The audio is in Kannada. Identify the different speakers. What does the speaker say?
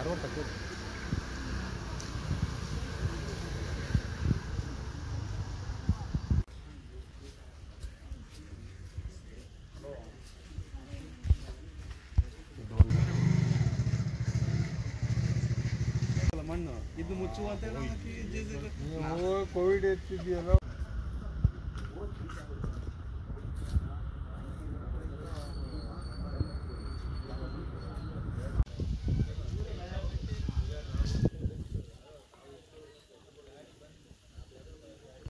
Speaker 1: ಅರವತ್ತು ತಕ್ಕ
Speaker 2: ಮಣ್ಣು. ಇದು ಮುಚ್ಚುವಂತ
Speaker 1: ಕೋವಿಡ್ ಎತ್ತಿದೆಯಲ್ಲ